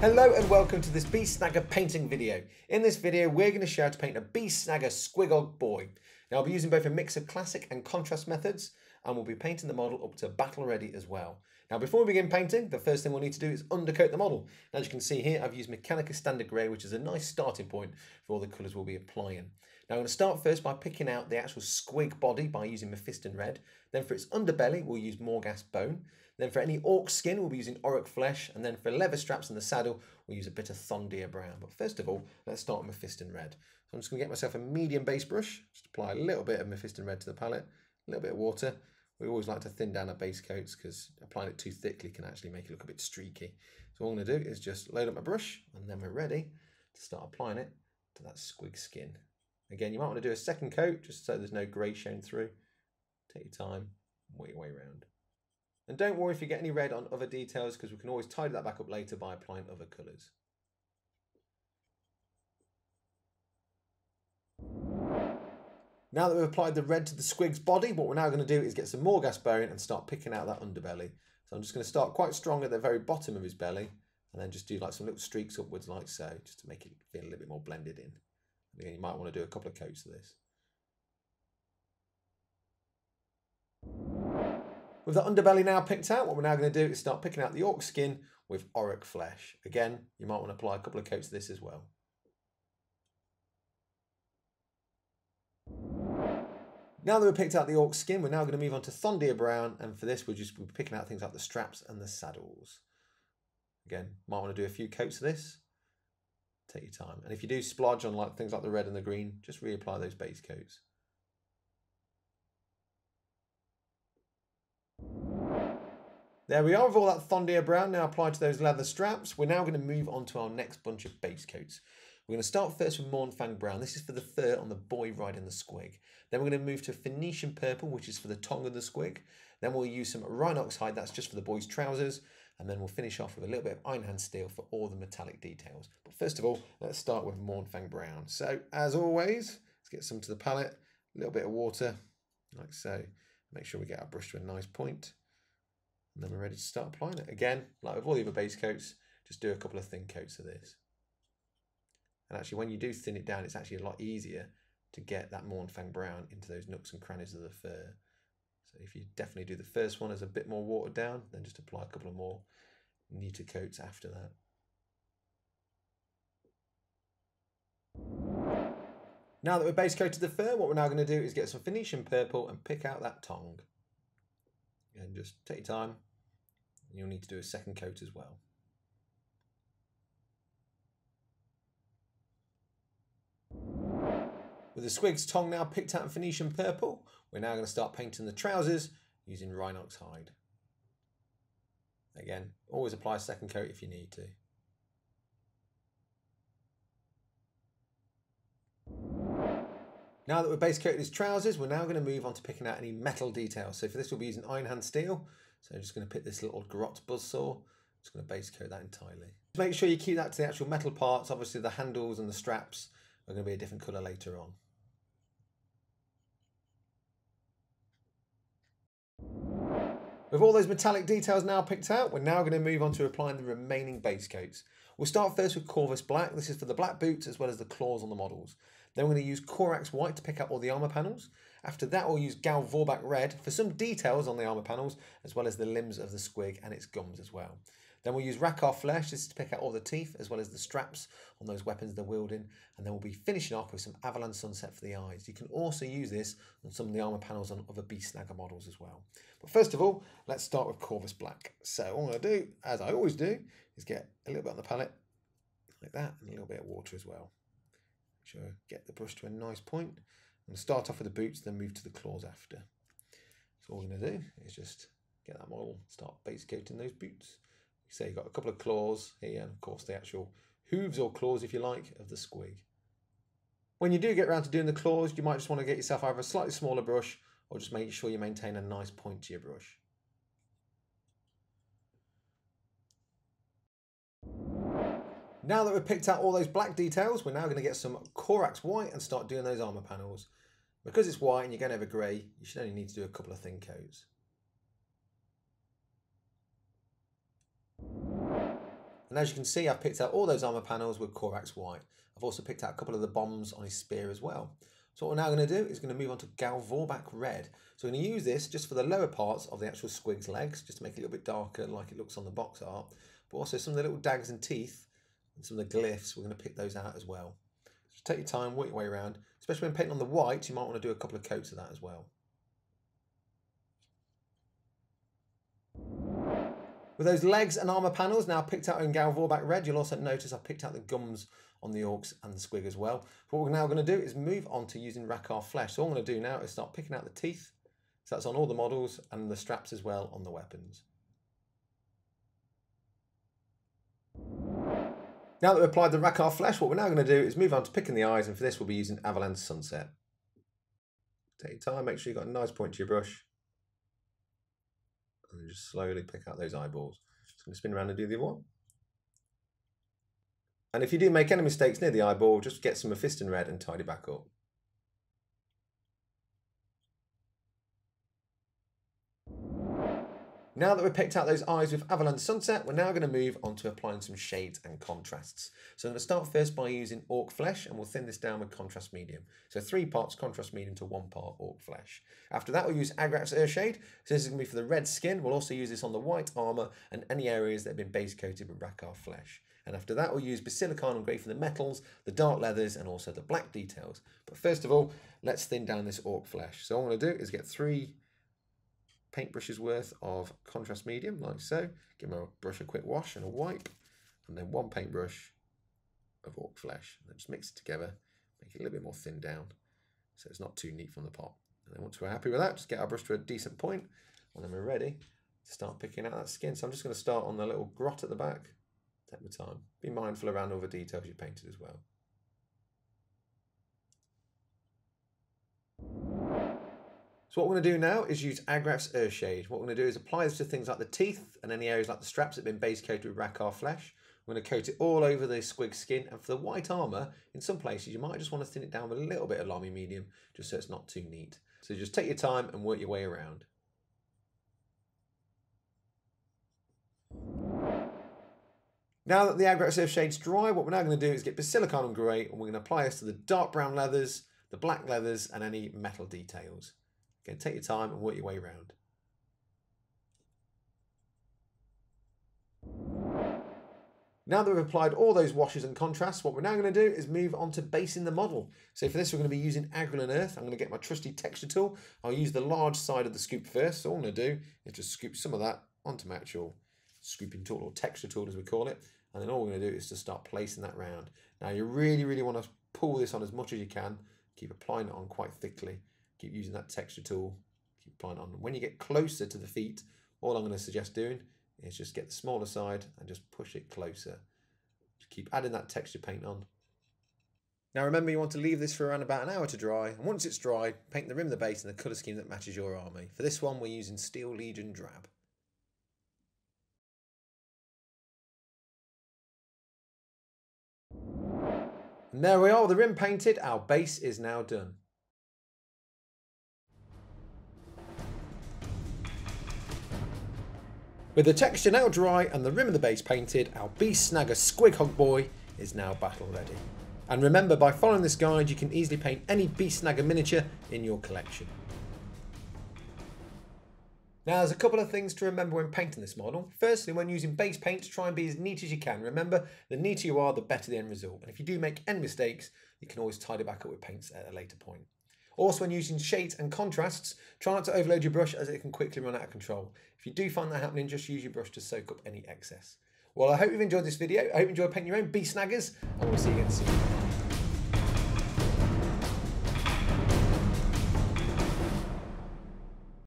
Hello and welcome to this Beast Snagga painting video. In this video we're going to show how to paint a Beast Snagga Squighog boy. Now I'll be using both a mix of classic and contrast methods and we'll be painting the model up to battle ready as well. Now before we begin painting, the first thing we'll need to do is undercoat the model. As you can see here, I've used Mechanicus Standard Grey, which is a nice starting point for all the colours we'll be applying. Now I'm going to start first by picking out the actual squig body by using Mephiston Red. Then for its underbelly, we'll use Morghast Bone. Then for any orc skin, we'll be using Orruk Flesh. And then for leather straps and the saddle, we'll use a bit of Thondia Brown. But first of all, let's start with Mephiston Red. So I'm just going to get myself a medium base brush. Just apply a little bit of Mephiston Red to the palette, a little bit of water. We always like to thin down our base coats because applying it too thickly can actually make it look a bit streaky. So all I'm going to do is just load up my brush and then we're ready to start applying it to that squig skin. Again, you might want to do a second coat just so there's no grey showing through. Take your time, work your way around. And don't worry if you get any red on other details because we can always tidy that back up later by applying other colours. Now that we've applied the red to the squig's body, what we're now going to do is get some Morghast bone and start picking out that underbelly. So I'm just going to start quite strong at the very bottom of his belly and then just do like some little streaks upwards like so, just to make it feel a little bit more blended in. Again, you might want to do a couple of coats of this. With the underbelly now picked out, what we're now going to do is start picking out the orc skin with Orruk Flesh. Again, you might want to apply a couple of coats of this as well. Now that we've picked out the orc skin, we're now going to move on to Thondia Brown, and for this we're just be picking out things like the straps and the saddles. Again, might want to do a few coats of this. Take your time. And if you do splodge on like things like the red and the green, just reapply those base coats. There we are with all that Thondia Brown now applied to those leather straps. We're now going to move on to our next bunch of base coats. We're going to start first with Mournfang Brown. This is for the fur on the boy riding the squig. Then we're going to move to Phoenician Purple, which is for the tongue of the squig. Then we'll use some Rhinox Hide, that's just for the boy's trousers. And then we'll finish off with a little bit of Ironhand Steel for all the metallic details. But first of all, let's start with Mournfang Brown. So as always, let's get some to the palette, a little bit of water, like so. Make sure we get our brush to a nice point. And then we're ready to start applying it. Again, like with all the other base coats, just do a couple of thin coats of this. And actually, when you do thin it down, it's actually a lot easier to get that Mournfang brown into those nooks and crannies of the fur. So if you definitely do the first one as a bit more watered down, then just apply a couple of more neater coats after that. Now that we've base coated the fur, what we're now going to do is get some Phoenician purple and pick out that tongue. And just take your time. You'll need to do a second coat as well. With the squig's tongue now picked out in Phoenician purple, we're now going to start painting the trousers using Rhinox hide. Again, always apply a second coat if you need to. Now that we've base coated his trousers, we're now going to move on to picking out any metal details. So for this, we'll be using iron hand Steel. So I'm just going to pick this little garrote buzzsaw. Just going to base coat that entirely. Just make sure you keep that to the actual metal parts. Obviously the handles and the straps are going to be a different colour later on. With all those metallic details now picked out, we're now going to move on to applying the remaining base coats. We'll start first with Corvus Black. This is for the black boots as well as the claws on the models. Then we're going to use Corax White to pick up all the armour panels. After that, we'll use Gal Vorbak Red for some details on the armour panels, as well as the limbs of the squig and its gums as well. Then we'll use Rakarth Flesh just to pick out all the teeth, as well as the straps on those weapons they're wielding. And then we'll be finishing off with some Averland Sunset for the eyes. You can also use this on some of the armour panels on other Bee Snagger models as well. But first of all, let's start with Corvus Black. So all I'm going to do, as I always do, is get a little bit on the palette, like that, and a little bit of water as well. Sure uh, get the brush to a nice point. To start off with the boots, then move to the claws after. So all we're going to do is just get that model, start base coating those boots. Say you've got a couple of claws here, and of course the actual hooves or claws, if you like, of the squig. When you do get around to doing the claws, you might just want to get yourself either a slightly smaller brush or just make sure you maintain a nice point to your brush. Now that we've picked out all those black details, we're now going to get some Corax white and start doing those armour panels. Because it's white and you're going to have a grey, you should only need to do a couple of thin coats. And as you can see, I've picked out all those armor panels with Corax white. I've also picked out a couple of the bombs on his spear as well. So what we're now going to do is going to move on to Gal Vorbak red. So we're going to use this just for the lower parts of the actual squig's legs, just to make it a little bit darker like it looks on the box art. But also some of the little dags and teeth some of the glyphs, we're going to pick those out as well. So take your time, work your way around. Especially when painting on the white, you might want to do a couple of coats of that as well. With those legs and armour panels now picked out in Gal Vorbak red, you'll also notice I've picked out the gums on the orcs and the squig as well. what we're now going to do is move on to using Rakarth flesh. So all I'm going to do now is start picking out the teeth. So that's on all the models and the straps as well on the weapons. Now that we've applied the Rakarth flesh, what we're now going to do is move on to picking the eyes, and for this we'll be using Averland Sunset. Take your time, make sure you've got a nice point to your brush. And just slowly pick out those eyeballs. Just going to spin around and do the other one. And if you do make any mistakes near the eyeball, just get some Mephiston red and tidy back up. Now that we've picked out those eyes with Averland Sunset, we're now going to move on to applying some shades and contrasts. So I'm going to start first by using Ork Flesh and we'll thin this down with Contrast Medium. So three parts Contrast Medium to one part Ork Flesh. After that we'll use Agrax Earthshade. So this is going to be for the red skin. We'll also use this on the white armour and any areas that have been base coated with Rakarth Flesh. And after that we'll use Basilicanum Grey for the metals, the dark leathers and also the black details. But first of all, let's thin down this Ork Flesh. So what I'm going to do is get three paintbrushes worth of contrast medium, like so. Give my brush a quick wash and a wipe, and then one paintbrush of Ork Flesh. And then just mix it together, make it a little bit more thin down, so it's not too neat from the pot. And then once we're happy with that, just get our brush to a decent point, and then we're ready to start picking out that skin. So I'm just going to start on the little grot at the back. Take my time. Be mindful around all the details you painted as well. So what we're going to do now is use Agrax Earthshade. What we're going to do is apply this to things like the teeth and any areas like the straps that have been base coated with Rakarth flesh. We're going to coat it all over the squig skin. And for the white armour, in some places you might just want to thin it down with a little bit of Lahmian Medium, just so it's not too neat. So just take your time and work your way around. Now that the Agrax Earthshade's dry, what we're now going to do is get Basilicanum Grey and we're going to apply this to the dark brown leathers, the black leathers and any metal details. Again, take your time and work your way around. Now that we've applied all those washes and contrasts, what we're now going to do is move on to basing the model. So for this, we're going to be using Agrellan Earth. I'm going to get my trusty texture tool. I'll use the large side of the scoop first. So all I'm going to do is just scoop some of that onto my actual scooping tool or texture tool as we call it. And then all we're going to do is to start placing that round. Now you really, really want to pull this on as much as you can. Keep applying it on quite thickly keep using that texture tool, keep applying on. When you get closer to the feet, all I'm going to suggest doing is just get the smaller side and just push it closer. Just keep adding that texture paint on. Now remember you want to leave this for around about an hour to dry and once it's dry paint the rim of the base in the colour scheme that matches your army. For this one we're using Steel Legion Drab. And there we are, the rim painted, our base is now done. With the texture now dry and the rim of the base painted, our Beast Snagga Squig Hog Boy is now battle ready. And remember, by following this guide, you can easily paint any Beast Snagga miniature in your collection. Now there's a couple of things to remember when painting this model. Firstly, when using base paints, try and be as neat as you can. Remember, the neater you are, the better the end result. And if you do make any mistakes, you can always tidy back up with paints at a later point. Also, when using shades and contrasts, try not to overload your brush as it can quickly run out of control. If you do find that happening, just use your brush to soak up any excess. Well, I hope you've enjoyed this video. I hope you enjoyed painting your own Beast Snaggas, and we'll see you again soon.